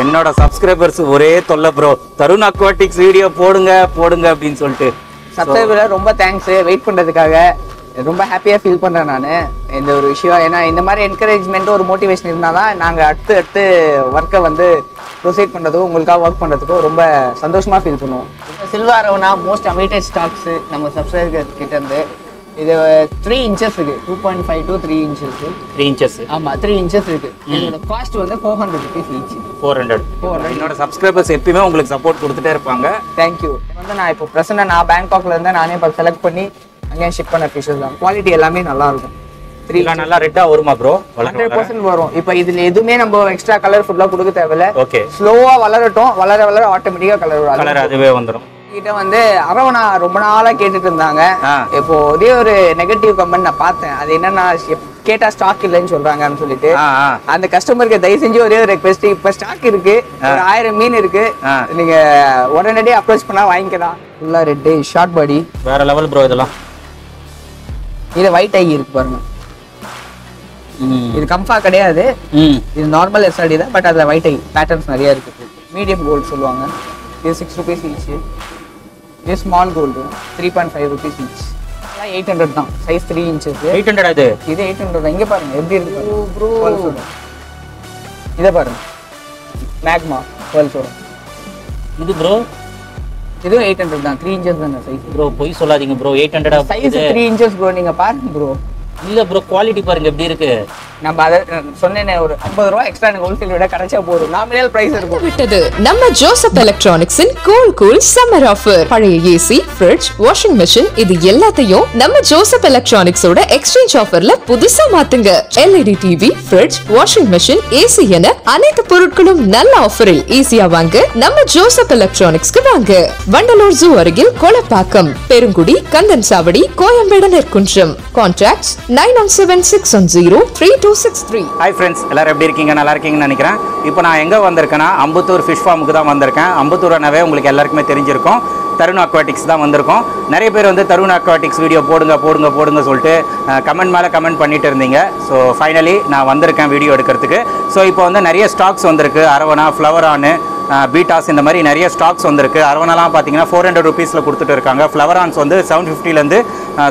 என்னோட சப்ஸ்கிரைபர்ஸ் ஒரே தொல்லை ப்ரோ தருண் அக்வாட்டிக்ஸ் வீடியோ போடுங்க போடுங்க அப்படின்னு சொல்லிட்டு. சப்ஸ்கிரைபர் ரொம்ப தேங்க்ஸ் வெயிட் பண்றதுக்காக ரொம்ப ஹாப்பியா ஃபீல் பண்றேன் நான். இந்த ஒரு விஷயம் ஏன்னா இந்த மாதிரி என்கரேஜ்மெண்ட் ஒரு மோட்டிவேஷன் இருந்தால் தான் நாங்கள் அடுத்து அடுத்து ஒர்க்கை வந்து ப்ரொசீட் பண்ணுறதுக்கும் உங்களுக்காக ஒர்க் பண்ணுறதுக்கும் ரொம்ப சந்தோஷமா ஃபீல் பண்ணுவோம். Silver arowana most awaited stocks நம்ம சப்ஸ்கிரைபர் கிட்ட இருந்து இது த்ரீ இன்ச்சஸ் இருக்கு. Two point five to three inches three inches ஆமா த்ரீ இன்ச்சஸ் இருக்கு. இதோட காஸ்ட் வந்து four hundred rupees each four hundred என்னோட சப்ஸ்கிரைபர்ஸ் எப்பயுமே உங்களுக்கு சப்போர்ட் கொடுத்துட்டே இருப்பாங்க. தேங்க்யூ வந்து நான் இப்போ ப்ரெசென்ட்டாக நான் பேங்காக்ல இருந்தேன் நானே இப்போ செலக்ட் பண்ணி அங்கேயே ஷிப் பண்ண ஃபிஷஸ் தான். குவாலிட்டி எல்லாமே நல்லா இருக்கும். த்ரீ நல்லா ரெட்டா வருமா ப்ரோ ஹண்ட்ரட் பர்சன்ட் வரும். இப்போ இதுல எதுவுமே நம்ம எக்ஸ்ட்ரா கலர் ஃபுல்லாக கொடுக்க தேவையில்ல. ஓகே ஸ்லோவா வளரட்டும். வளர வளர ஆட்டோமேட்டிக்கா கலர் கலர் அதுவே வந்துடும் கிட்ட வந்து அரவணா ரொம்ப நாளா கேட்டுட்டு இருந்தாங்க. இப்போ ஒரே ஒரு நெகட்டிவ் கமெண்ட் நான் பார்த்தேன். அது என்னன்னா கேட்டா ஸ்டாக் இல்லைன்னு சொல்றாங்கன்னு சொல்லிட்டு. அந்த கஸ்டமருக்கு தயவு செஞ்சு ஒரே ஒரு ரெக்வெஸ்ட் இப்ப ஸ்டாக் இருக்கு. ஒரு ஆயிரம் மீன் இருக்கு. நீங்க உடனடியே அப்ரோச் பண்ணா வாங்கிக்கலாம். ஃபுல்லா ரெட்டு ஷார்ட் பாடி வேற லெவல் ப்ரோ இதெல்லாம். இது ஒயிட் ஐ இருக்கு பாருங்க. இது கம்பா கிடையாது. இது நார்மல் எஸ்ஆர்டி தான் பட் அதுல ஒயிட் ஐ பேட்டர்ன்ஸ் நிறைய இருக்கு. மீடியம் கோல்டு சொல்லுவாங்க. இது சிக்ஸ் ருபீஸ் ஈச் இது small gold three point five rupees each eight hundred தான். Size three inches eight hundred அது? இது எயிட் ஹண்ட்ரட் இங்க பாருங்க எப்படி இருக்கு ப்ரோ இதை பாருங்க. மேக்மா டுவெல் இது ப்ரோ இதுவும் எயிட் ஹண்ட்ரட் தான். த்ரீ இன்ச்சஸ் தான் சைஸ் ப்ரோ பொய் சொல்லாதீங்க bro eight hundred size three inches bro நீங்க பாருங்க ப்ரோ இல்ல ப்ரோ குவாலிட்டி பாருங்க எப்படி இருக்கு? நம்ம அதை சொன்னேனே ஒரு ஐம்பது ரூபா எக்ஸ்ட்ரா எனக்கு ஹோல்சேல் விட கிடைச்சா போதும். நாமினல் பிரைஸ் இருக்கும். விட்டது நம்ம ஜோசப் எலக்ட்ரானிக்ஸின் கூல் கூல் சம்மர் ஆஃபர் பழைய ஏசி ஃப்ரிட்ஜ் வாஷிங் மெஷின் இது எல்லாத்தையும் நம்ம ஜோசப் எலக்ட்ரானிக்ஸோட எக்ஸ்சேஞ்ச் ஆஃபர்ல புதுசா மாத்துங்க. LED TV fridge washing machine AC என அனைத்து பொருட்களும் நல்ல ஆஃபரில் ஈஸியா வாங்க நம்ம ஜோசப் எலக்ட்ரானிக்ஸ்க்கு வாங்க. வண்டலூர் ஜூ அருகில் Kolapakkam Perungudi Kandan Chavadi Koyambedu Nerkundram. Contact nine one seven six one zero three two six three. Hi friends எல்லாரும் எப்படி இருக்கீங்க? நல்லா இருக்கீங்கன்னு நினைக்கிறேன். இப்போ நான் எங்கே வந்திருக்கேன்னா அம்பத்தூர் ஃபிஷ் ஃபார்முக்கு தான் வந்திருக்கேன். அம்பத்தூர்னாவே உங்களுக்கு எல்லாருக்குமே தெரிஞ்சிருக்கும். தருண் அக்வாட்டிக்ஸ் தான் வந்திருக்கோம். நிறைய பேர் வந்து தருண் அக்வாட்டிக்ஸ் வீடியோ போடுங்க போடுங்க போடுங்க சொல்லிட்டு கமெண்ட் மேலே கமெண்ட் பண்ணிட்டு இருந்தீங்க. ஸோ ஃபைனலி நான் வந்திருக்கேன் வீடியோ எடுக்கிறதுக்கு. ஸோ இப்போ வந்து நிறைய ஸ்டாக்ஸ் வந்திருக்கு. அரவணா ஃப்ளவரானு பீட்டாஸ் இந்த மாதிரி நிறைய ஸ்டாக்ஸ் வந்திருக்கு. அரவணாலாம் பார்த்தீங்கன்னா ஃபோர் ஹண்ட்ரட் ருபீஸில் கொடுத்துட்டு இருக்காங்க. ஃப்ளவரான்ஸ் வந்து செவன் ஃபிஃப்டிலேருந்து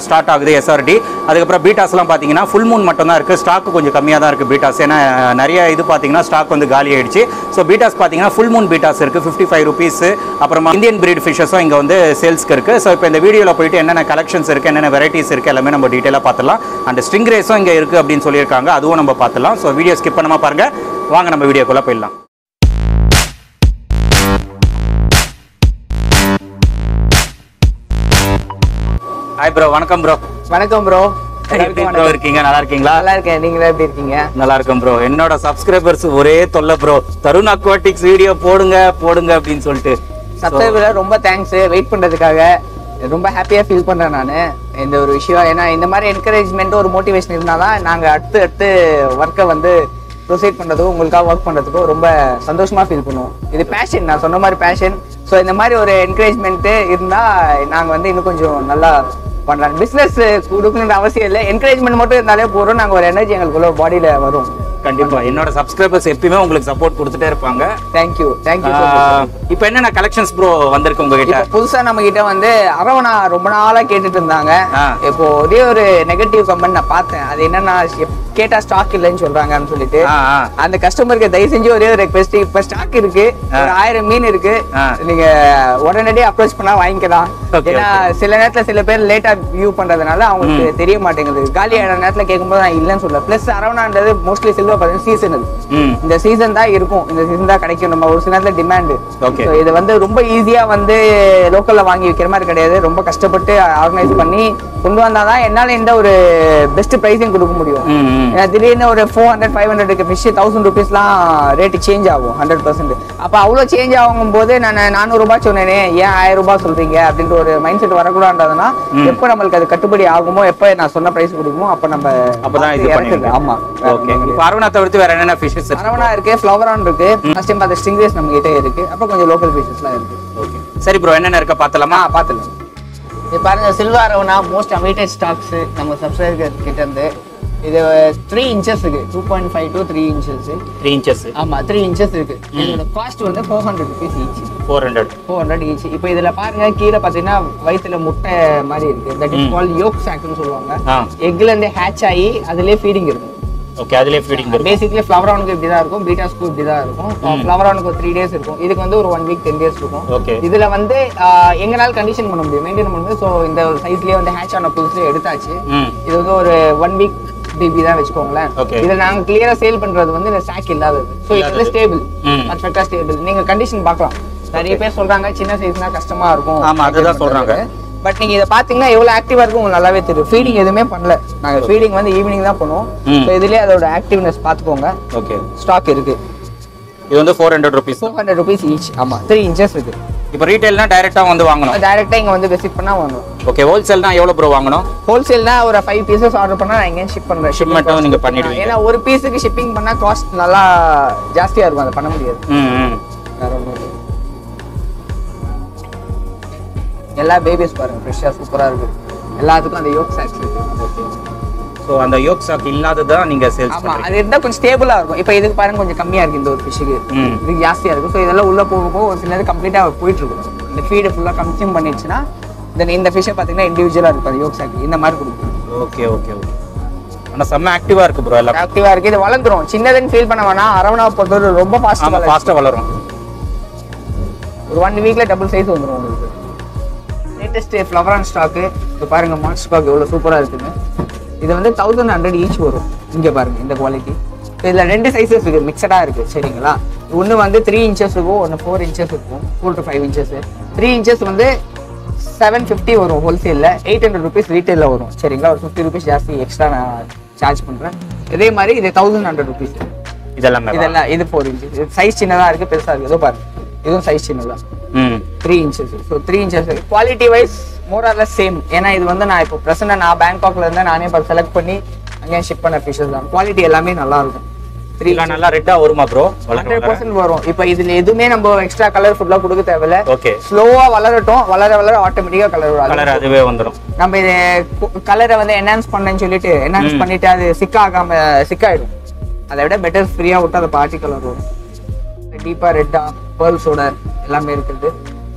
ஸ்டார்ட் ஆகுது எஸ்ஆர்டி அதுக்கப்புறம் பீட்டாஸ்லாம் பார்த்தீங்கன்னா ஃபுல் மூன் மட்டும் தான் இருக்குது ஸ்டாக் கொஞ்சம் கம்மியாக தான் இருக்குது பீட்டாஸ் ஏன்னா நிறைய இது பார்த்தீங்கன்னா ஸ்டாக் வந்து காலி ஆயிடுச்சு. ஸோ பீட்டாஸ் பார்த்தீங்கன்னா ஃபுல் மூன் பீட்டாஸ் இருக்குது ஃபிஃப்டி ஃபைவ் ருபீஸ் அப்புறமா இந்தியன் பிரீட் ஃபிஷஸும் இங்கே வந்து சேல்ஸ்க்கு இருக்குது ஸோ இப்போ இந்த வீடியோவில் போயிட்டு என்னென்ன கலெக்ஷன்ஸ் இருக்குது என்னென்ன வெரைட்டிஸ் இருக்குது எல்லாமே நம்ம டீட்டெயிலாக பார்த்துலாம் அண்ட் ஸ்ட்ரிங் ரேஸும் இங்கே இருக்குது அப்படின்னு சொல்லியிருக்காங்க. அதுவும் நம்ம பார்த்துலாம் ஸோ வீடியோ ஸ்கிப் பண்ணாமல் பாருங்கள் வாங்க நம்ம வீடியோக்குள்ளே போயிடலாம். ஹாய் ப்ரோ வணக்கம் ப்ரோ வணக்கம் ப்ரோ எப்படி ப்ரோ இருக்கீங்க? நல்லா இருக்கீங்களா? நல்லா இருக்கேன். நீங்களே எப்படி இருக்கீங்க? நல்லா இருக்கும் ப்ரோ என்னோட சப்ஸ்கிரைபர்ஸ் ஒரே தொல்லை ப்ரோ தருண் அக்வாட்டிக்ஸ் வீடியோ போடுங்க போடுங்க அப்படின்னு சொல்லிட்டு. சப்ஸ்கிரைபர் ரொம்ப தேங்க்ஸ் வெயிட் பண்றதுக்காக ரொம்ப ஹாப்பியா ஃபீல் பண்றேன் நான். இந்த ஒரு விஷயம். ஏன்னா இந்த மாதிரி என்கரேஜ்மெண்ட் ஒரு மோட்டிவேஷன் இருந்தால் தான் நாங்க அடுத்து அடுத்து ஒர்க்கை வந்து ப்ரொசீட் பண்றதுக்கும் உங்களுக்காக ஒர்க் பண்றதுக்கும் ரொம்ப சந்தோஷமா ஃபீல் பண்ணுவோம். இது பேஷன் நான் சொன்ன மாதிரி பேஷன் ஸோ இந்த மாதிரி ஒரு என்கரேஜ்மெண்ட் இருந்தா நாங்க வந்து இன்னும் கொஞ்சம் நல்லா பண்ணலாம். பிசினஸ் eh, கொடுக்கணுன்ற அவசியம் இல்லை. என்கரேஜ்மெண்ட் மட்டும் இருந்தாலே போகிறோம் நாங்க ஒரு எனர்ஜி எங்களுக்குள்ள பாடியில வரும். கண்டிப்பா. என்னோட சப்ஸ்கிரைபர்ஸ் எப்பயுமே உங்களுக்கு சப்போர்ட் கொடுத்துட்டே இருப்பாங்க. தேங்க்யூ தேங்க்யூ இப்போ என்னென்ன கலெக்ஷன்ஸ் ப்ரோ வந்திருக்கு உங்ககிட்ட? புதுசா நம்ம கிட்ட வந்து அரவணா ரொம்ப நாளா கேட்டுட்டு இருந்தாங்க. இப்போ ஒரே ஒரு நெகட்டிவ் கமெண்ட் நான் பார்த்தேன். அது என்னன்னா கேட்டா ஸ்டாக் இல்லைன்னு சொல்றாங்கன்னு சொல்லிட்டு. அந்த கஸ்டமருக்கு தயவு செஞ்சு ஒரே ஒரு ரெக்வெஸ்ட் இப்ப ஸ்டாக் இருக்கு. ஒரு ஆயிரம் மீன் இருக்கு. நீங்க உடனடியே அப்ரோச் பண்ணா வாங்கிக்கலாம். ஏன்னா சில நேரத்துல சில பேர் லேட்டா வியூ பண்றதுனால அவங்களுக்கு தெரிய மாட்டேங்குது. காலி ஆன நேரத்துல கேட்கும்போது நான் இல்லைன்னு சொல்ல பிளஸ் அரவணான்றது மோஸ்ட்லி சில்வர் பார்த்தீங்கன்னா சீசன் இது ம். இந்த சீசன் தான் இருக்கும். இந்த சீசன் தான் கிடைக்கும். நம்ம ஒரு சில நேரத்துல டிமாண்ட். இது வந்து ரொம்ப ஈஸியா வந்து லோக்கல்ல வாங்கி விற்கிற மாதிரி கிடையாது. ரொம்ப கஷ்டப்பட்டு ஆர்கனைஸ் பண்ணி கொண்டு வந்தாதான் என்னால இந்த ஒரு பெஸ்ட் பிரைஸிங் கொடுக்க முடியும். ஏன்னா திடீர்னு ஒரு four hundred five hundred five thousand ருபீஸ்லாம் rate change ஆகும் ஹண்ட்ரட் பர்சன்ட் அப்போ அவ்வளோ சேஞ்ச் ஆகும் போது நான் நானூறுபா சொன்னேனே ஏன் ஆயிரம் ரூபாய் சொல்றீங்க? அப்படின்ற ஒரு மைண்ட் செட் வரக்கூடாதுன்றதுனா எப்போ நம்மளுக்கு அது கட்டுப்படி ஆகுமோ எப்போ நான் சொன்ன பிரைஸ் கொடுக்குமோ அப்போ நம்ம அப்பதான் இது பார்த்து பண்ணுவீங்க இறக்குறது. ஆமா ஓகே இப்போ அரவணா தவிர்த்து வேற என்னென்ன ஃபிஷஸ் அரவணா இருக்கு ஃப்ளவரான் இருக்கு. ஃபர்ஸ்ட் டைம் பார்த்த ஸ்டிங்ரேஸ் நம்ம கிட்ட இருக்கு. அப்புறம் கொஞ்சம் லோக்கல் ஃபிஷஸ்லாம் இருக்கு. ஓகே சரி ப்ரோ என்னென்ன இருக்க பார்த்தலாமா பார்த்துலாம் இது பாருங்க silver arowana most awaited stocks நம்ம சப்ஸ்கிரைபர் கிட்ட இருந்து இது த்ரீ இன்ச்சஸ் இருக்கு. Two point five to three inches three inches ஆமா த்ரீ இன்ச்சஸ் இருக்கு. இதோட காஸ்ட் வந்து four hundred rupees each four hundred four hundred each இப்போ இதுல பாருங்க கீழே பார்த்தீங்கன்னா வயித்துல முட்டை மாதிரி இருக்கு. தட் இஸ் கால் யோக் சாக்னு சொல்லுவாங்க. ஆ. எக்ல இருந்து ஹேட்ச் ஆகி அதுலயே ஃபீடிங் இருக்கும் ஓகே அதுலேயே ஃபீடிங் இருக்கும். பேசிக்லி ஃப்ளவரானுக்கு இப்படி தான் இருக்கும். பீட்டாஸ்க்கு இப்படி தான் இருக்கும். ஃப்ளவரானுக்கு த்ரீ டேஸ் இருக்கும். இதுக்கு வந்து ஒரு ஒன் வீக் டென் டேஸ் இருக்கும். ஓகே இதுல வந்து எங்கனால கண்டிஷன் பண்ண முடியும். மெயின்டைன் பண்ண முடியும். ஸோ இந்த சைஸ்லயே வந்து ஹேட்ச் ஆன புதுசுல எடுத்தாச்சு. ம் இது வந்து ஒரு ஒன் வீக் பேபி தான் வச்சுக்கோங்களேன். இதுல நாங்க கிளியரா சேல் பண்றது வந்து இந்த சாக் இல்லாதது. ஸோ இது வந்து ஸ்டேபிள். பர்ஃபெக்டா ஸ்டேபிள் நீங்க கண்டிஷன் பார்க்கலாம். நிறைய பேர் சொல்றாங்க சின்ன சைஸ்னா கஷ்டமா இருக்கும். ஆமா, அதுதான் சொல்றாங்க. பட் நீங்க இதை பாத்தீங்கன்னா எவ்வளவு ஆக்டிவா இருக்கும் உங்களுக்கு நல்லாவே தெரியும். ஃபீடிங் எதுவுமே பண்ணல. நாங்க ஃபீடிங் வந்து ஈவினிங் தான் பண்ணுவோம். ஸோ இதுலயே அதோட ஆக்டிவ்னஸ் பாத்துக்கோங்க. ஓகே ஸ்டாக் இருக்கு. இது வந்து four hundred rupees four hundred rupees each ஆமா த்ரீ இன்ச்சஸ் இருக்கு. இப்போ ரீட்டைல்னா டைரெக்டாக வந்து வாங்கணும். டைரக்டா இங்க வந்து விசிட் பண்ணா வாங்கணும். ஓகே ஹோல்சேல்னா எவ்வளோ ப்ரோ வாங்கணும்? ஹோல்சேல்னா ஒரு ஃபைவ் பீசஸ் ஆர்டர் பண்ணா நான் எங்கேயும் ஷிப் பண்றேன் ஷிப்மெண்ட்டும் நீங்கள் பண்ணிடுவீங்க. ஏன்னா ஒரு பீஸுக்கு ஷிப்பிங் பண்ணா காஸ்ட் நல்லா ஜாஸ்தியா இருக்கும் அதை பண்ண முடியாது. எல்லா பேபிஸ் பாருங்க ஃப்ரெஷ்ஷாக சூப்பரா இருக்கு. எல்லாத்துக்கும் அந்த யோக் சாக்ஸ் ஸோ அந்த யோக் சாக் இல்லாதது தான் நீங்கள் சேல்ஸ் ஆமா பண்ணுறீங்க அது இருந்தா கொஞ்சம் ஸ்டேபிளா இருக்கும். இப்போ இதுக்கு பாருங்க கொஞ்சம் கம்மியா இருக்கு இந்த ஒரு ஃபிஷ்ஷுக்கு ம். இதுக்கு ஜாஸ்தியா இருக்கும் ஸோ இதெல்லாம் உள்ள போக போக ஒரு சிலது கம்ப்ளீட்டா போயிட்டு இருக்கும். இந்த ஃபீடு ஃபுல்லா கன்சியூம் பண்ணிடுச்சுன்னா தென் இந்த ஃபிஷ்ஷை பார்த்தீங்கன்னா இண்டிவிஜுவலா இருக்கும். அந்த யோக் சாக் இந்த மாதிரி கொடுக்கும். ஓகே ஓகே ஓகே ஆனால் செம்ம ஆக்டிவாக இருக்கு ப்ரோ எல்லாம். ஆக்டிவா இருக்கு. இது வளர்ந்துரும். சின்னதுன்னு ஃபீல் பண்ண வேணாம். அரவணா பொறுத்தவரை ரொம்ப ஆமாம் ஃபாஸ்ட் ஃபாஸ்ட்டாக வளரும். ஒரு ஒன் வீக்ல டபுள் சைஸ் வந்துடும் உங்களுக்கு. லேட்டஸ்ட் ஃப்ளவரான் ஸ்டாக்கு இது பாருங்க மான்ஸ்டர் ஸ்டாக் எவ்வளோ சூப்பராக இருக்குன்னு. இது வந்து தௌசண்ட் ஹண்ட்ரட் ஈச் வரும். இங்கே பாருங்க இந்த குவாலிட்டி இதில் ரெண்டு சைஸஸ் இருக்கு மிக்சடாக இருக்கு சரிங்களா? ஒன்று வந்து த்ரீ இன்ச்சஸ் இருக்கும் ஒன்று ஃபோர் இன்ச்சஸ் இருக்கும் four to five inches three inches வந்து செவன் ஃபிஃப்டி வரும் ஹோல்சேலில் எயிட் ஹண்ட்ரட் ருபீஸ் ரீட்டெயிலில் வரும் சரிங்களா? ஒரு ஃபிஃப்டி ருபீஸ் ஜாஸ்தி எக்ஸ்ட்ரா நான் சார்ஜ் பண்ணுறேன் இதே மாதிரி இது தௌசண்ட் ஹண்ட்ரட் ருபீஸ் இதெல்லாமே இதெல்லாம் இது ஃபோர் இன்ச்சஸ் இது சைஸ் சின்னதாக இருக்குது பெருசாக இருக்குது இதோ பாருங்க இதுவும் சைஸ் சின்னதாக three inches so three inches quality wise more or less same ஏன்னா இது வந்து நான் இப்போ ப்ரெசென்ட் நான் பேங்காக்ல இருந்து நானே இப்போ செலக்ட் பண்ணி அங்கேயே ஷிப் பண்ண ஃபிஷஸ் தான். குவாலிட்டி எல்லாமே நல்லா இருக்கும். த்ரீ நல்லா ரெட்டாக வருமா ப்ரோ ஹண்ட்ரட் பர்சன்ட் வரும். இப்போ இதுல எதுவுமே நம்ம எக்ஸ்ட்ரா கலர் ஃபுல்லாக கொடுக்க தேவையில்ல. ஓகே ஸ்லோவா வளரட்டும். வளர வளர ஆட்டோமேட்டிக்காக கலர் வரும். கலர் அதுவே வந்துடும் நம்ம இது கலரை வந்து என்ஹான்ஸ் பண்ணேன்னு சொல்லிட்டு என்ஹான்ஸ். பண்ணிட்டு அது சிக் ஆகாம சிக் ஆயிடும். அதை விட பெட்டர் ஃப்ரீயா விட்டு அதை பார்ட்டி கலர் வரும். டீப்பா ரெட்டா பேர்ல்ஸோட எல்லாமே இருக்குது.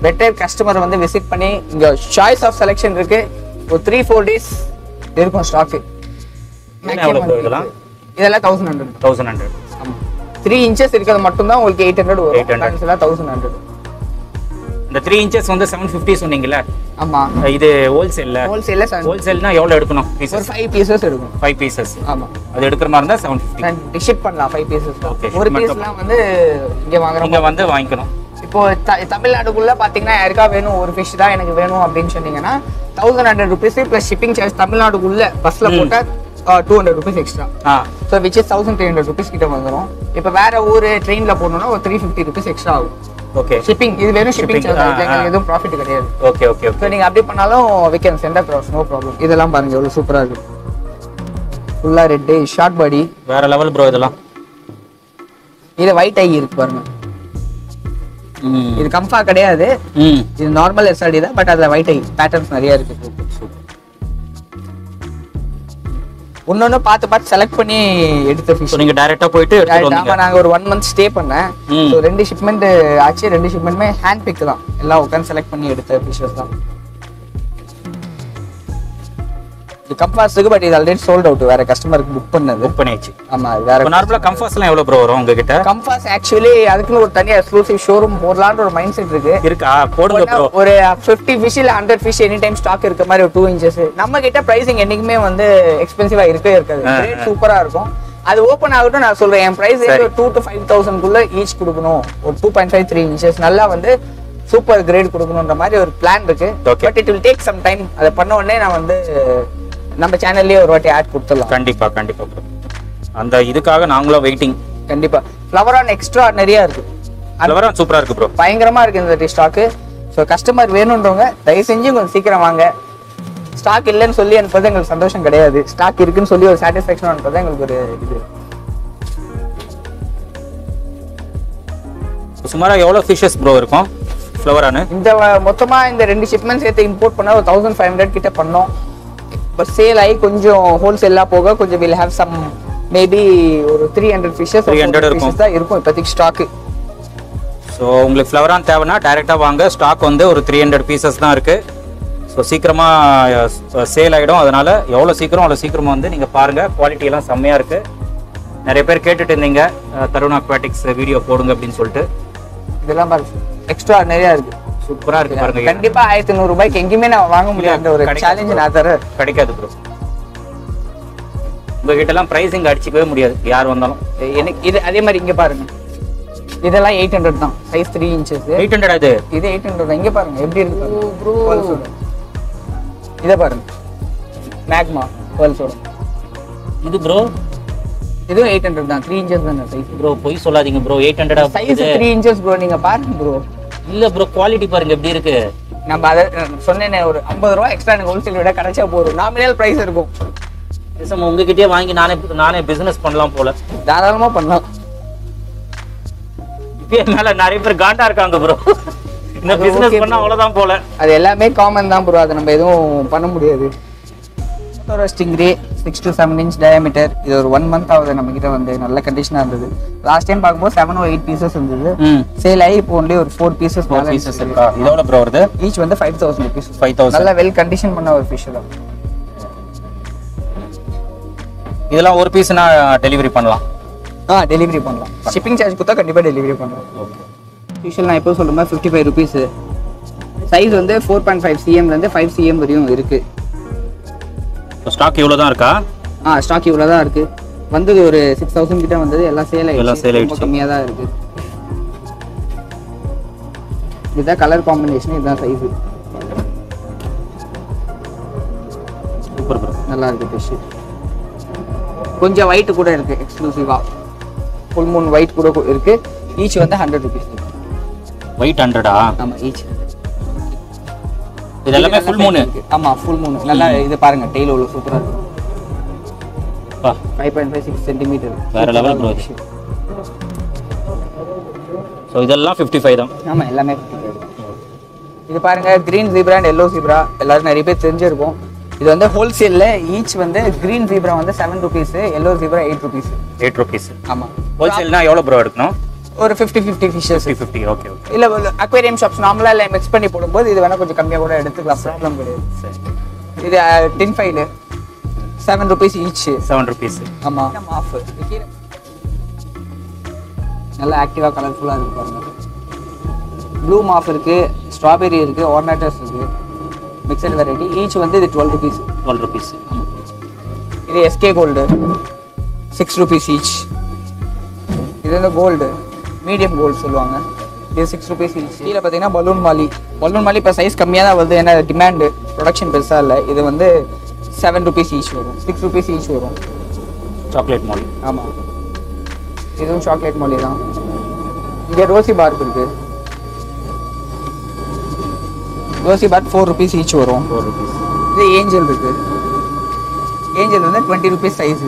பெட்டர் கஸ்டமர் வந்து விசிட் பண்ணி இங்க சாய்ஸ் ஆஃப் செலெக்ஷன் இருக்கு. ஒரு த்ரீ ஃபோர் டேஸ் இருக்கும் ஸ்டாக்கு இதெல்லாம்? தௌசண்ட் ஹண்ட்ரட் தௌசண்ட் ஹண்ட்ரட் ஆமா. த்ரீ இன்ச்சஸ் இருக்கிறது மட்டும்தான் உங்களுக்கு எயிட் ஹண்ட்ரட் வரும். 800. பேலன்ஸ் எல்லாம் தௌசண்ட் ஹண்ட்ரட் இந்த த்ரீ இன்ச்சஸ் வந்து செவன் ஃபிஃப்டி சொன்னீங்கல்ல? ஆமா. இது ஹோல்சேல்ல ஹோல்சேல்ல ஹோல்சேல்னா எவ்வளோ எடுக்கணும்? ஒரு பீசஸ் ஃபைவ் பீசஸ் இருக்கும் ஃபைவ் பீசஸ் ஆமா. அது எடுக்கிற மாதிரி இருந்தால் செவன் ஃபிஃப்டி ஷிப் பண்ணலாம் ஃபைவ் பீசஸ் ஒரு பீஸ்லாம் வந்து இங்க வாங்குறோம். நீங்கள் வந்து வாங்கிக்கணும். இப்போ தமிழ்நாடுக்குள்ள பாத்தீங்கன்னா யாருக்கா வேணும்? ஒரு ஃபிஷ் தான் எனக்கு வேணும் அப்படின்னு சொன்னீங்கன்னா thousand hundred rupees plus shipping charge தமிழ்நாடுக்குள்ள பஸ்ல போட்டா two hundred rupees extra so which is thousand three hundred rupees கிட்ட வந்துடும் இப்போ வேற ஊர் ட்ரெயின்ல போகணும்னா ஒரு த்ரீ ஃபிஃப்டி ருபீஸ் எக்ஸ்ட்ரா ஆகும். ஓகே ஷிப்பிங் இது வெறும் ஷிப்பிங் சார்ஜ் எதுவும் ப்ராஃபிட் கிடையாது. ஓகே ஓகே ஓகே நீங்க அப்படி பண்ணாலும் we can send across no problem இதெல்லாம் பாருங்க எவ்வளவு சூப்பரா இருக்கு. ஃபுல்லா ரெட்டு ஷார்ட் பாடி வேற லெவல் ப்ரோ இதெல்லாம். இது ஒயிட் ஐ இருக்கு பாருங்க. இது கம்ஃபா கிடையாது. இது நார்மல் எஸ்ஆர்டி தான் பட் அதுல ஒயிட் ஐ பேட்டர்ன்ஸ் நிறைய இருக்கு. ஒன்னொன்னு பார்த்து பார்த்து செலக்ட் பண்ணி எடுத்த ஃபிஷ் ஸோ நீங்கள் டைரெக்டாக போயிட்டு ஆமா நாங்க ஒரு ஒன் மந்த் ஸ்டே பண்ணேன். ரெண்டு ஷிப்மெண்ட் ஆச்சு. ரெண்டு ஷிப்மெண்ட்மே ஹேண்ட் பிக் தான். எல்லாம் உட்காந்து செலக்ட் பண்ணி எடுத்த ஃபிஷஸ் தான். இது கம்பாஸுக்கு பட் இது ஆல்ரெடி சோல்ட் அவுட் வேற கஸ்டமருக்கு புக் பண்ணது. புக் பண்ணியாச்சு. ஆமா வேற இப்போ நார்மலாக கம்ஃபர்ட்ஸ்லாம் எவ்வளோ ப்ரோ வரும் உங்ககிட்ட? கம்பாஸ் ஆக்சுவலி அதுக்குன்னு ஒரு தனியா எக்ஸ்க்ளூசிவ் ஷோரூம் போடலான்ற ஒரு மைண்ட் செட் இருக்கு. இருக்கா? போடுங்க ப்ரோ ஒரு ஃபிஃப்டி ஃபிஷ் இல்ல hundred fish any time stock இருக்க மாதிரி ஒரு டூ இன்ச்சஸ் நம்ம கிட்ட பிரைசிங் என்னைக்குமே வந்து எக்ஸ்பென்சிவா இருக்கவே இருக்காது. ரேட் சூப்பரா இருக்கும். அது ஓப்பன் ஆகட்டும் நான் சொல்றேன். என் price. Two to five thousand குள்ள ஈச் கொடுக்கணும். ஒரு two point five three inches நல்லா வந்து சூப்பர் கிரேட் கொடுக்கணுன்ற மாதிரி ஒரு பிளான் இருக்கு. But it will take some time அதை பண்ண உடனே நான் வந்து நம்ம சேனல்லயே ஒரு வாட்டி ஆட் கொடுத்துடலாம். கண்டிப்பா கண்டிப்பா அந்த இதுக்காக நாங்களும் வெயிட்டிங் கண்டிப்பா. ஃப்ளவர் ஆன் எக்ஸ்ட்ரா நிறைய இருக்கு. ஃப்ளவராக சூப்பராக இருக்கு ப்ரோ பயங்கரமா இருக்கு இந்த ஸ்டாக்கு ஸோ கஸ்டமர் வேணுன்றவங்க தயவு செஞ்சு கொஞ்சம் சீக்கிரம் வாங்க. ஸ்டாக் இல்லைன்னு சொல்லி அனுப்புறது எங்களுக்கு சந்தோஷம் கிடையாது. ஸ்டாக் இருக்குன்னு சொல்லி ஒரு சாட்டிஸ்ஃபேக்ஷன் அனுப்புறது எங்களுக்கு ஒரு இது. சுமாராக எவ்வளோ ஃபிஷஸ் ப்ரோ இருக்கும்? ஃப்ளவரானு இந்த வ- மொத்தமா இந்த ரெண்டு ஷிப்மெண்ட் சேர்த்து இம்போர்ட் பண்ண ஒரு தௌசண்ட் ஃபைவ் ஹண்ட்ரட் கிட்ட பண்ணோம். சேல் ஆகி கொஞ்சம் ஹோல்சேலாக போக கொஞ்சம் வில் ஹேவ் சம் மேபி ஒரு த்ரீ ஹண்ட்ரட் ஃபிஷஸ் 300 இருக்கும். தான் இருக்கும் இப்போதைக்கு ஸ்டாக்கு ஸோ உங்களுக்கு ஃப்ளவரான் தேவைன்னா டைரெக்டாக வாங்க. ஸ்டாக் வந்து ஒரு த்ரீ ஹண்ட்ரட் பீசஸ் தான் இருக்குது ஸோ சீக்கிரமாக சேல் ஆகிடும் அதனால் எவ்வளோ சீக்கிரம் அவ்வளோ சீக்கிரமாக வந்து நீங்கள் பாருங்கள் குவாலிட்டி எல்லாம் செம்மையாக இருக்குது நிறைய பேர் கேட்டுட்டு இருந்தீங்க. தருண் அக்வாட்டிக்ஸ் வீடியோ போடுங்க அப்படின்னு சொல்லிட்டு. இதெல்லாம் பாருங்க. எக்ஸ்ட்ரா நிறையா இருக்கு. சூப்பராக இருக்குது பாருங்க. கண்டிப்பா ஆயிரத்தி நூறு ரூபாய்க்கு எங்கேயுமே நான் வாங்க முடியாத ஒரு கிடைக்காது சேலஞ்ச். நான் தரேன். கிடைக்காது ப்ரோ உங்ககிட்ட எல்லாம் ப்ரைஸிங் அடிச்சுக்கவே முடியாது. யார் வந்தாலும். எனக்கு இது அதே மாதிரி இங்க பாருங்க. இதெல்லாம் எயிட் ஹண்ட்ரட் தான். Size three inches eight hundred அது? இது எயிட் ஹண்ட்ரட் தான். இங்க பாருங்க எப்படி இருக்கு. இதை பாருங்க. மேக்மா பேர்ல்ஸோட இது ப்ரோ இதுவும் எயிட் ஹண்ட்ரட் தான். த்ரீ இன்ச்சஸ் தான் சைஸ் ப்ரோ பொய் சொல்லாதீங்க bro eight size hundred three inches bro நீங்க பாருங்க ப்ரோ இல்ல ப்ரோ குவாலிட்டி பாருங்க எப்படி இருக்கு? நம்ம அதை சொன்னேனே ஒரு ஐம்பது ரூபா எக்ஸ்ட்ரா எனக்கு ஹோல்சேல் விட கிடைச்சா போதும். நாமினல் பிரைஸ் இருக்கும். பேசாம உங்ககிட்டயே வாங்கி நானே நானே பிசினஸ் பண்ணலாம் போல. தாராளமா பண்ணலாம். இப்பயே மேல நிறைய பேர் காண்டா இருக்காங்க ப்ரோ இந்த பிசினஸ் பண்ணா. அவ்வளவுதான் போல. அது எல்லாமே காமன் தான் ப்ரோ அதை நம்ம எதுவும் பண்ண முடியாது. ஒரு stingray six to seven inch diameter இது ஒரு ஒன் மந்த் ஆகுது நம்ம கிட்ட வந்து. நல்ல கண்டிஷனாக இருந்தது. லாஸ்ட் டைம் பார்க்கும்போது செவன் ஓ எயிட் பீசஸ் இருந்தது. சேல் ஆகி இப்போ ஒன்லி ஒரு ஃபோர் பீசஸ் ஃபோர் பீசஸ் இருக்கா. இது எவ்வளவு ப்ரோ வருது? ஈச் வந்து five thousand rupees five thousand நல்ல வெல் கண்டிஷன் பண்ண ஒரு ஃபிஷ் தான். இதெல்லாம் ஒரு பீஸ்னா டெலிவரி பண்ணலாம்? ஆ டெலிவரி பண்ணலாம். ஷிப்பிங் சார்ஜ் கொடுத்தா கண்டிப்பாக டெலிவரி பண்ணலாம். ஓகே யூஷுவல் நான் எப்போ சொல்லும்போது ஃபிஃப்டி ஃபைவ் ருபீஸ் சைஸ் வந்து ஃபோர் பாயிண்ட் ஃபைவ் சிஎம்லேருந்து ஃபைவ் சிஎம் வரையும் இருக்குது ஸ்டாக் இவ்வளவு தான் இருக்கா? ஆ ஸ்டாக் இவ்வளோ தான் இருக்கு. வந்தது ஒரு சிக்ஸ் தௌசண்ட் கிட்ட வந்தது. எல்லாம் சேல் எல்லாம் ஆயிடுச்சு. கம்மியாக தான் இருக்கு. இதுதான் கலர் காம்பினேஷன் இதுதான் சைஸ் சூப்பர் ப்ரோ நல்லா இருக்கு ஃபிஷ் கொஞ்சம் ஒயிட் கூட இருக்கு எக்ஸ்க்ளூசிவா ஃபுல் மூன் ஒயிட் கூட இருக்கு. ஈச் வந்து ஹண்ட்ரட் ருபீஸ் ஒயிட் ஹண்ட்ரடா ஆமா ஈச் இது எல்லாமே ஃபுல் மூணு ஆமா ஃபுல் மூன் நல்லா இது பாருங்க டெய்ல உள்ள சூப்பரா இருக்கு. பா. Five point five six centimetre வேற bro இது. ஸோ இதெல்லாம் ஃபிஃப்டி ஃபைவ் தான். ஆமா எல்லாமே 55 இது பாருங்க green zebra and yellow zebra எல்லாரும் நிறைய பேர் தெரிஞ்சிருக்கும் இது வந்து ஹோல்சேல்ல ஈச் வந்து கிரீன் ஜீப்ரா வந்து seven rupees yellow zebra eight rupees eight rupees ஆமா. ஹோல்சேல்னா எவ்வளோ ப்ரோ எடுக்கணும்? ஒரு fifty fifty fishes fifty okay okay இல்ல அக்வேரியம் ஷாப்ஸ் நார்மலா இல்லை மிக்ஸ் பண்ணி போடும்போது இது வேணா கொஞ்சம் கம்மியா கூட எடுத்துக்கலாம். ப்ராப்ளம் கிடையாது. சரி இது tin foil seven rupees each seven rupees ஆமா. ஆஃப் நல்லா ஆக்டிவா கலர்ஃபுல்லா இருக்கு பாருங்க. ப்ளூ மாஃப் இருக்கு ஸ்ட்ராபெரி இருக்கு ஆர்னாட்டர்ஸ் இருக்கு. மிக்சட் வெரைட்டி ஈச் வந்து இது டுவெல் ருபீஸ் டுவெல் ருபீஸ் இது SK gold six rupees each இது வந்து கோல்டு மீடியம் கோல்டு சொல்லுவாங்க. இது சிக்ஸ் ருபீஸ் ஈச் கீழே பார்த்தீங்கன்னா பலூன் மாலி. பலூன் மாலி இப்போ சைஸ் கம்மியாக தான் வருது. ஏன்னா டிமாண்டு ப்ரொடக்ஷன் பெருசாக இல்லை. இது வந்து செவன் ருபீஸ் ஈச் வரும். சிக்ஸ் ருபீஸ் ஈச் வரும். Chocolate molly. ஆமாம் இதுவும் சாக்லேட் மொழி தான். இங்கே ரோசி பார்க் இருக்கு. Rosy barb four rupees each வரும். ஃபோர் ருபீஸ் இது ஏஞ்சல் இருக்கு. ஏஞ்சல் வந்து twenty rupees size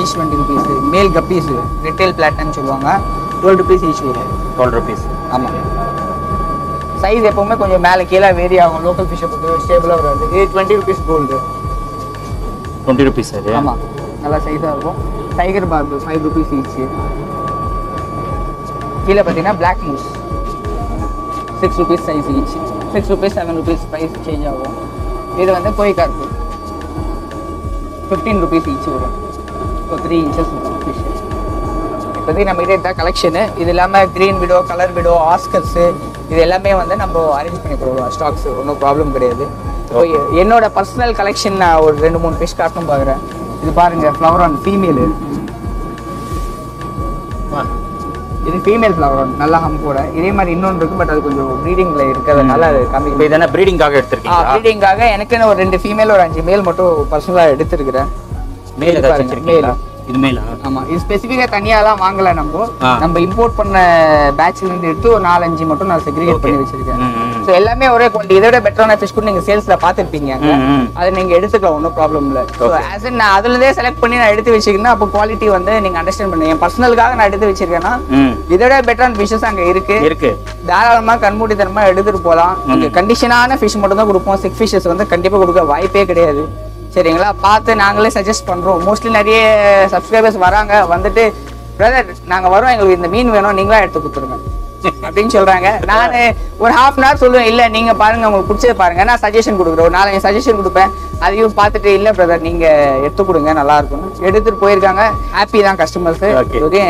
each twenty rupees male guppies retail பிளாட்னு சொல்லுவாங்க. டுவெல் ருபீஸ் ஈச் வரும் டுவெல் ருபீஸ் ஆமாம் சைஸ் எப்பவுமே கொஞ்சம் மேலே கீழே வேரி ஆகும். லோக்கல் ஃபிஷ்ஷை பொறுத்து ஸ்டேபிளாக வராது. இது twenty rupees gold twenty rupees அது? ஆமாம் நல்லா சைஸாக இருக்கும். Tiger barb five rupees each கீழே பார்த்தீங்கன்னா black moor six rupees size each six rupees seven rupees price change ஆகும். இது வந்து koi carp fifteen rupees each வரும். இப்போ த்ரீ இன்ச்சஸ் ஃபிஷ் இப்போதைக்கு நம்ம கிட்ட இருந்தால் கலெக்ஷனு இது இல்லாமல் green widow colour widow oscars இது எல்லாமே வந்து நம்ம அரேஞ்ச் பண்ணி கொடுக்கலாம். ஸ்டாக்ஸ் ஒன்றும் ப்ராப்ளம் கிடையாது. இப்போ என்னோட பர்சனல் கலெக்ஷன் நான் ஒரு ரெண்டு மூணு ஃபிஷ் காட்டணும் பார்க்குறேன் இது பாருங்க ஃப்ளவர் ஆன் ஃபீமேலு இது ஃபீமேல் ஃப்ளவர் நல்லா ஹம்போட இதே மாதிரி இன்னொன்று இருக்கு பட் அது கொஞ்சம் ப்ரீடிங்கில் இருக்கிறதுனால அது இப்போ காமிக்க இது என்ன ப்ரீடிங்காக எடுத்திருக்கீங்களா ப்ரீடிங்காக எனக்குன்னு ஒரு ரெண்டு ஃபீமேல் ஒரு அஞ்சு மேல் மட்டும் பர்சனலாக எடுத்திருக்கிறேன். மேல் இது மேல்? வச்சிருக்கீங்களா இதுமேலா ஆமா இது ஸ்பெசிஃபிக்கா தனியாலாம் வாங்கல நம்ம. நம்ம இம்போர்ட் பண்ண பேட்ச்ல இருந்து எடுத்து ஒரு நாலஞ்சு மட்டும் நான் செக்ரிகேட். பண்ணி வச்சிருக்கேன். ஸோ எல்லாமே ஒரே குவாலிட்டி இதை விட பெட்டரான ஃபிஷ் கூட நீங்க சேல்ஸ்ல ம். அதை நீங்க எடுத்துக்கலாம் ஒன்றும் ப்ராப்ளம் இல்லை. ஆஸ் நான் அதுல இருந்தே செலக்ட் பண்ணி நான் எடுத்து வச்சிருக்கேன்னா அப்போ குவாலிட்டி வந்து நீங்க அண்டர்ஸ்டாண்ட் பண்ணுங்க. என் பர்சனலுக்காக நான் எடுத்து வச்சிருக்கேன்னா ம். இதை விட பெட்டரான ஃபிஷஸ் அங்க இருக்கு. இருக்கு. தாராளமா கண்மூடித்தனமா எடுத்துட்டு போகலாம் நீங்க கண்டிஷனான ஃபிஷ் மட்டும் தான் கொடுப்போம். சிக் ஃபிஷஸ் வந்து கண்டிப்பா கொடுக்க வாய்ப்பே கிடையாது. சரிங்களா? பார்த்து நாங்களே சஜஸ்ட் பண்றோம். மோஸ்ட்லி நிறைய சப்ஸ்கிரைபர்ஸ் வராங்க. வந்துட்டு பிரதர் நாங்க வரோம். எங்களுக்கு இந்த மீன் வேணும். நீங்களா எடுத்து கொடுத்துருங்க. அப்படின்னு சொல்றாங்க. நான் ஒரு ஹாஃப் அன் ஹவர் சொல்லுவேன். இல்ல நீங்க பாருங்க. உங்களுக்கு பிடிச்சது பாருங்க. நான் சஜஷன் கொடுக்குறேன். ஒரு நாலஞ்சு சஜஷன் கொடுப்பேன். அதையும் பார்த்துட்டு இல்ல பிரதர் நீங்க எடுத்து கொடுங்க. நல்லா இருக்கும் எடுத்துட்டு போயிருக்காங்க. ஹாப்பி தான் கஸ்டமர்ஸ்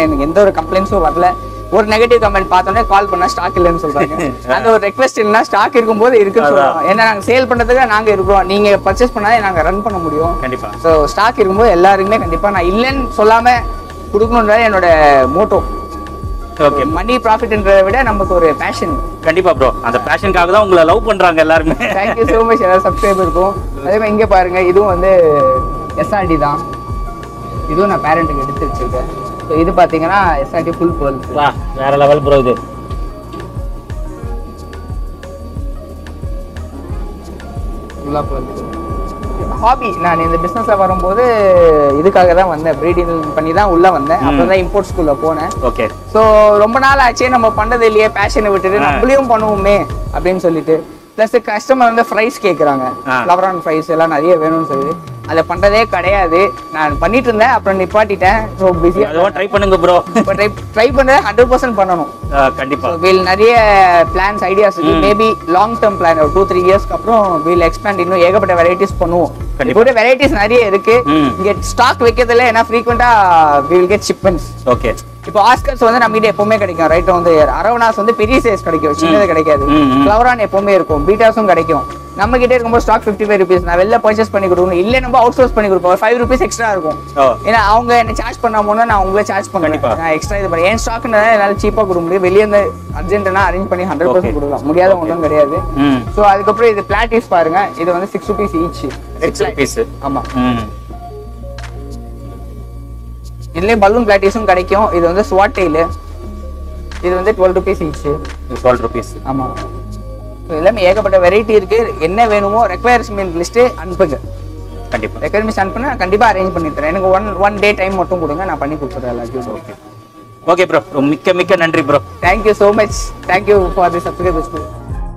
எனக்கு எந்த ஒரு கம்ப்ளைண்ட்ஸும் வரல. ஒரு நெகட்டிவ் கமெண்ட் பார்த்தோன்னே கால் பண்ணா ஸ்டாக் இல்லைன்னு சொல்றாங்க. அந்த ஒரு ரெக்வஸ்ட் இல்லைன்னா ஸ்டாக் இருக்கும்போது இருக்குன்னு. சொல்றோம் ஏன்னா நாங்க சேல் பண்றதுக்கு நாங்க இருக்கிறோம். நீங்க பர்ச்சேஸ் பண்ணாலே நாங்க ரன் பண்ண முடியும். கண்டிப்பா. ஸோ ஸ்டாக் இருக்கும்போது எல்லாருக்குமே கண்டிப்பா நான் இல்லைன்னு சொல்லாம கொடுக்கணுன்றது என்னோட மோட்டோ ஓகே மணி ப்ராஃபிட்ன்றதை விட நமக்கு ஒரு பேஷன் கண்டிப்பா ப்ரோ அந்த பேஷனுக்காக தான் உங்களை லவ் பண்றாங்க எல்லாருமே. தேங்க்யூ ஸோ மச் எல்லாரும் சப்ஸ்கிரைப் இருக்கும் அதே மாதிரி இங்கே பாருங்க இதுவும் வந்து எஸ்ஆர்டி தான். இதுவும் நான் பேரண்ட்டுக்கு எடுத்து வச்சிருக்கேன். ஸோ இது பார்த்தீங்கன்னா எஸ்ஆர்டி ஃபுல் பேர்ல்ஸ் வா வேற லெவல் ப்ரோ இது. ஹாபி நான் இந்த பிஸ்னஸில் வரும்போது இதுக்காக தான் வந்தேன். ப்ரீடிங் பண்ணி தான் உள்ளே வந்தேன். அப்புறம் தான் இம்போர்ட் ஸ்கூலில் போனேன். ஓகே ஸோ ரொம்ப நாள் ஆச்சே. நம்ம பண்ணது இல்லையே பேஷனை விட்டுட்டு. நம்மளையும் பண்ணுவோமே அப்படின்னு சொல்லிட்டு. ப்ளஸ் கஸ்டமர் வந்து ஃப்ரைஸ் கேட்குறாங்க. ஃப்ளவர் ஆன் ஃப்ரைஸ் எல்லாம் நிறைய வேணும்னு சொல்லி. அதை பண்ணுறதே கிடையாது. நான் பண்ணிட்டு இருந்தேன் அப்புறம் நிப்பாட்டிட்டேன். ஸோ பிஸியாக அதுவும் ட்ரை பண்ணுங்க ப்ரோ இப்போ ட்ரை ட்ரை பண்ணுறது ஹண்ட்ரட் பர்சன்ட் பண்ணணும். கண்டிப்பா. வில் நிறைய பிளான்ஸ் ஐடியாஸ் இருக்கு. மேபி லாங் டேர்ம் பிளான் ஒரு டூ த்ரீ இயர்ஸ்க்கு அப்புறம் வில் எக்ஸ்பேண்ட் இன்னும் ஏகப்பட்ட வெரைட்டிஸ் பண்ணுவோம். கண்டிப்பா. இப்போ வெரைட்டிஸ் நிறைய இருக்கு. இங்க ஸ்டாக் வைக்கிறதுல ஏன்னா ஃப்ரீக்வெண்டா வில் கெட் ஷிப்மெண்ட்ஸ் ஓகே இப்போ ஆஸ்கர்ஸ் வந்து நம்ம கிட்ட எப்பவுமே கிடைக்கும். ரைட் வந்து அரவணாஸ் வந்து பெரிய சைஸ் கிடைக்கும். சின்னது கிடைக்காது. ஃப்ளவரான் எப்பவுமே இருக்கும். பீட்டாஸும் கிடைக்கும். நம்ம கிட்டே இருக்கும்போது ஸ்டாக் ஃபிஃப்டி ஃபைவ் ருபீஸ் நான் வெளில பர்ச்சேஸ் பண்ணி கொடுக்கணும். இல்லை நம்ம அவுட் சோர்ஸ் பண்ணி கொடுப்போம் ஃபைவ் ருபீஸ் எக்ஸ்ட்ரா இருக்கும். ஏன்னா அவங்க என்ன சார்ஜ் பண்ணாமோனா நான் உங்களை சார்ஜ். பண்ணுவேன். நான் எக்ஸ்ட்ரா இது பண்ணேன் என் ஸ்டாக்னா என்னால் சீப்பாக கொடுக்க முடியும். வெளியே இருந்து அர்ஜென்ட்னா அரேஞ்ச் பண்ணி ஹண்ட்ரட். பர்சன்ட் கொடுக்கலாம். முடியாத ஒன்றும் கிடையாது. ஸோ அதுக்கப்புறம் இது பிளாட்டிஸ் பாருங்க. இது வந்து six rupees each six rupees ஆமா. ம். இதுலேயே பலூன் பிளாட்டிஸும் கிடைக்கும். இது வந்து ஸ்வாட் டெய்லு இது வந்து twelve rupees each twelve rupees ஆமா. எல்லாமே ஏகப்பட்ட வெரைட்டி இருக்கு. என்ன வேணுமோ ரெக்வயர்மெண்ட் லிஸ்ட்டு அனுப்புங்க. கண்டிப்பா. ரெக்வயர்மெண்ட்ஸ் அனுப்புனா கண்டிப்பா அரேஞ்ச் பண்ணி தரேன். எனக்கு ஒன் ஒன் டே டைம் மட்டும் கொடுங்க. நான் பண்ணி கொடுத்துறேன் எல்லாத்தையும். ஓகே ஓகே ப்ரோ மிக்க மிக்க நன்றி bro thank you so much thank you for the subscribers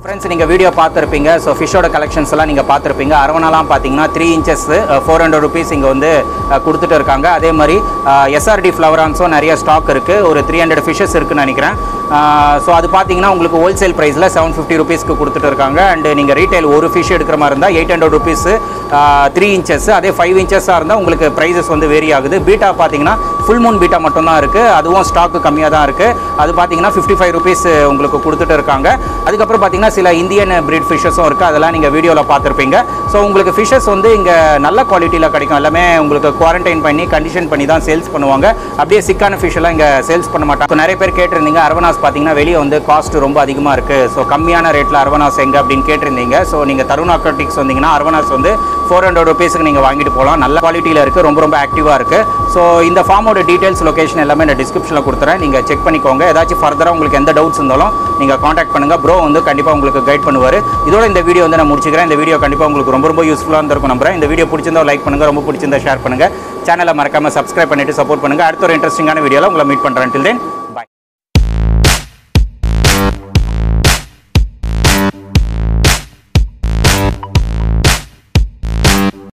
friends நீங்கள் வீடியோ பார்த்துருப்பீங்க. ஸோ ஃபிஷ்ஷோட கலெக்ஷன்ஸ் எல்லாம் நீங்கள் பார்த்துருப்பீங்க. அரவணாலாம் பார்த்தீங்கன்னா three inches four hundred rupees இங்கே வந்து uh, கொடுத்துட்டு இருக்காங்க. அதே மாதிரி uh, எஸ்ஆர்டி ஃப்ளவரான்ஸும் நிறைய ஸ்டாக் இருக்குது ஒரு த்ரீ ஹண்ட்ரட் ஃபிஷ்ஷஸ் இருக்குன்னு நினைக்கிறேன். Uh, ஸோ அது பார்த்தீங்கன்னா உங்களுக்கு ஹோல்சேல் ப்ரைஸில் செவன் ஃபிஃப்டி ருபீஸ்க்கு கொடுத்துட்டு இருக்காங்க. அண்டு நீங்கள் ரீட்டைல் ஒரு ஃபிஷ் எடுக்கிற மாதிரி இருந்தால் eight hundred rupees three inches அதே ஃபைவ் இன்ச்சஸாக இருந்தால் உங்களுக்கு ப்ரைஸஸ் வந்து வேரி ஆகுது. பீட்டா பார்த்தீங்கன்னா ஃபுல் மூன் பீட்டா மட்டும்தான் இருக்குது அதுவும் ஸ்டாக்கு கம்மியாக தான் இருக்குது அது பார்த்தீங்கன்னா ஃபிஃப்டி ஃபைவ் ருபீஸ் உங்களுக்கு கொடுத்துட்டு இருக்காங்க. அதுக்கப்புறம் பார்த்தீங்கன்னா சில இந்தியன் பிரீட் ஃபிஷ்ஷஸும் இருக்குது அதெல்லாம் நீங்கள் வீடியோவில் பார்த்துருப்பீங்க. ஸோ உங்களுக்கு ஃபிஷ்ஷஸ் வந்து இங்கே நல்ல குவாலிட்டியில் கிடைக்கும். எல்லாமே உங்களுக்கு குவாரண்டைன் பண்ணி கண்டிஷன் பண்ணி தான் சேல்ஸ் பண்ணுவாங்க. அப்படியே சிக்கான ஃபிஷ் எல்லாம் இங்கே சேல்ஸ் பண்ண மாட்டாங்க. So, நிறைய பேர் கேட்டிருந்தீங்க. அரவணாஸ் பார்த்தீங்கன்னா வெளியே வந்து காஸ்ட் ரொம்ப அதிகமாக இருக்குது ஸோ கம்மியான ரேட்டில் அரவணாஸ் எங்கே அப்படின்னு கேட்டிருந்தீங்க. ஸோ நீங்கள் தருண் அக்வாட்டிக்ஸ் வந்தீங்கன்னா அரவணாஸ் வந்து ஃபோர் ஹண்ட்ரட் ருபீஸுக்கு நீங்கள் வாங்கிட்டு போகலாம் நல்ல குவாலிட்டியில் இருக்குது ரொம்ப ரொம்ப ஆக்டிவாக இருக்குது ஸோ இந்த ஃபார்மோட டீட்டெயில்ஸ் லொகேஷன் எல்லாமே நான் டிஸ்கிரிப்ஷனில் கொடுத்துறேன். நீங்கள் செக் பண்ணிக்கோங்க. ஏதாச்சும் ஃபர்தராக உங்களுக்கு எந்த டவுட்ஸ் இருந்தாலும் நீங்கள் காண்டாக்ட் பண்ணுங்கள் ப்ரோ வந்து கண்டிப்பாக உங்களுக்கு கைட் பண்ணுவார். இதோட இந்த வீடியோ வந்து நான் முடிச்சுக்கிறேன். இந்த வீடியோ கண்டிப்பாக உங்களுக்கு ரொம்ப ரொம்ப யூஸ்ஃபுல்லாக இருந்திருக்கும் நம்புறேன். இந்த வீடியோ பிடிச்சிருந்தா லைக் பண்ணுங்கள் ரொம்ப பிடிச்சிருந்தா ஷேர் பண்ணுங்கள் சேனலை மறக்காமல் சப்ஸ்கிரைப் பண்ணிட்டு சப்போர்ட் பண்ணுங்கள் அடுத்த ஒரு இன்ட்ரெஸ்டிங்கான வீடியோவில் உங்களை மீட் பண்ணுறேன் டில் தென்